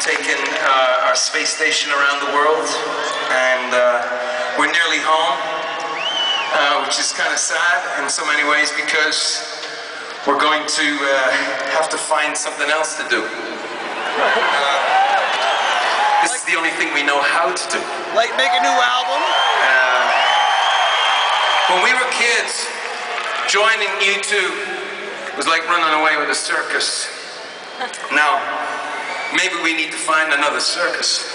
taken uh, our space station around the world, and uh, we're nearly home, uh, which is kind of sad in so many ways because we're going to uh, have to find something else to do. Uh, this is the only thing we know how to do. Like make a new album? Uh, when we were kids, joining U2 was like running away with a circus. Now, maybe we need to find another circus.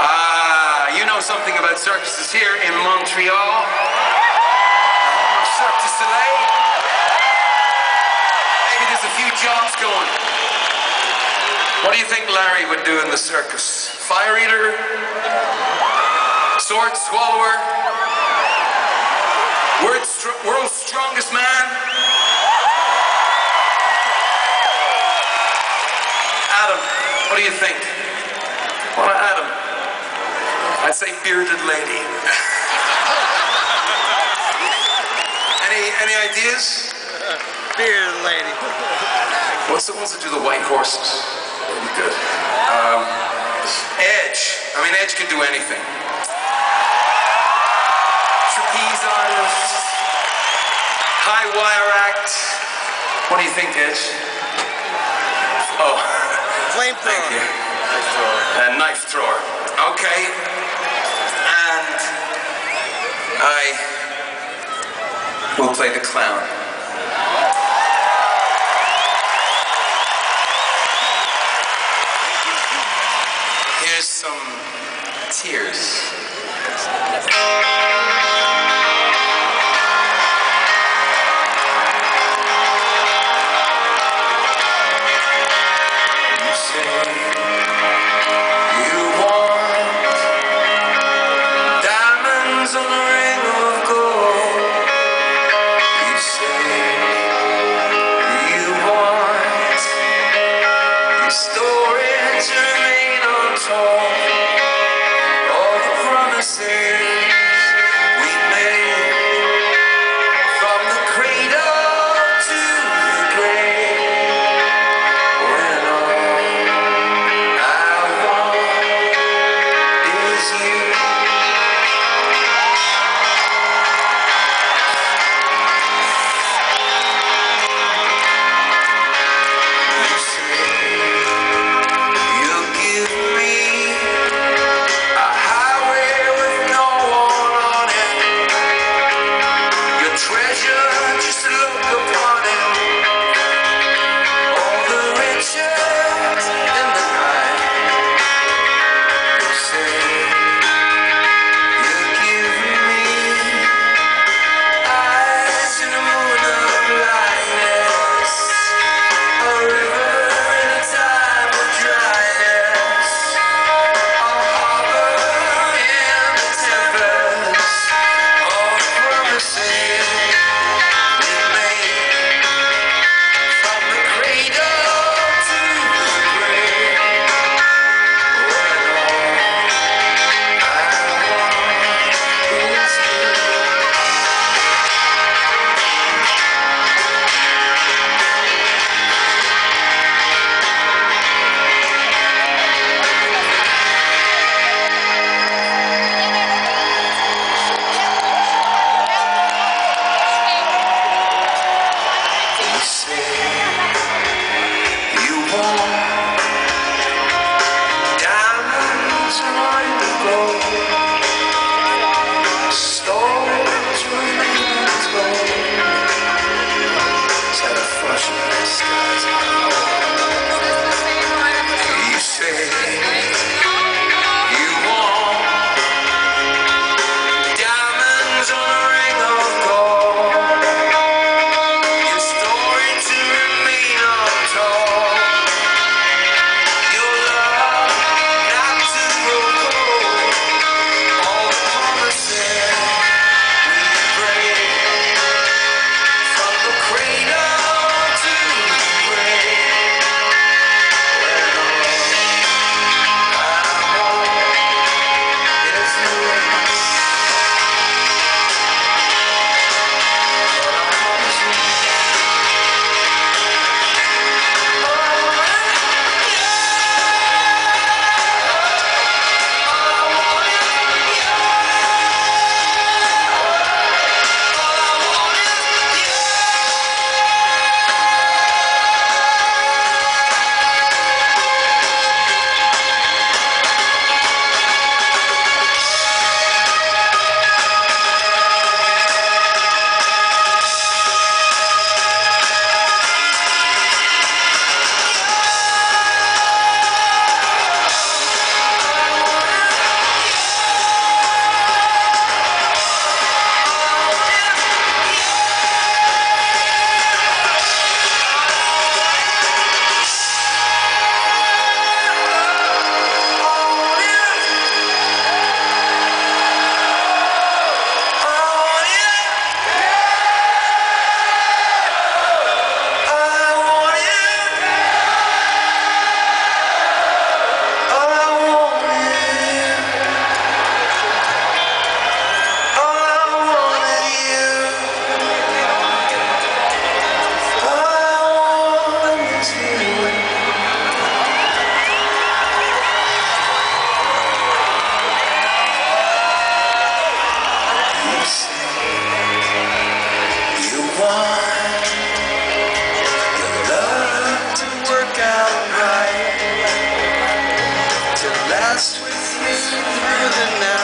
Ah, you know something about circuses here in Montreal. Cirque du Soleil. Maybe there's a few jobs going. What do you think Larry would do in the circus? Fire eater? Sword swallower? World's strongest man? Bearded lady. any any ideas? Bearded lady. What's the ones that do the white horses? Good. Um, Edge. I mean, Edge can do anything. Trapeze artist. High wire act. What do you think, Edge? Oh. Flamethrower. Thank you. A knife thrower. Okay. I will play the clown. Here's some tears. last with me through the night.